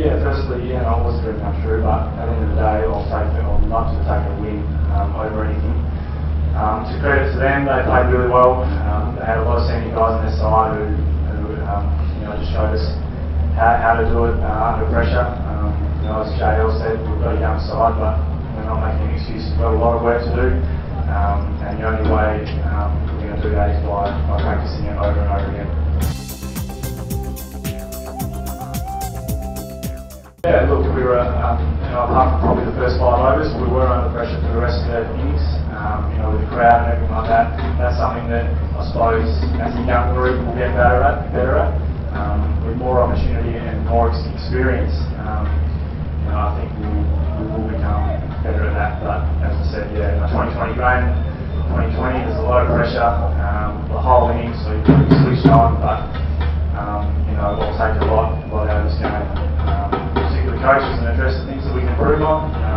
Yeah, firstly, yeah, I was to come through, but at the end of the day, I'll take it. I'd love to take a win um, over anything. Um, to credit to them, they played really well. Um, they had a lot of senior guys on their side who, who um, you know, just showed us how, how to do it uh, under pressure. Um, you know, as JL said, we've got a young side, but we're not making excuses. We've got a lot of work to do, um, and the only way we're going to do that is by, by practicing it over and over again. Yeah, look, we were, um, you know, apart from probably the first five overs, we were under pressure for the rest of the innings. Um, you know, with the crowd and everything like that. That's something that I suppose as a young group we'll get better at. Better at. Um, with more opportunity and more experience, um, you know, I think we will, we will become better at that. But as I said, yeah, in the 2020 game, 2020, there's a lot of pressure. Um, the whole innings, so you switched on, but um, you know, it'll take a lot and address the things that we can improve on.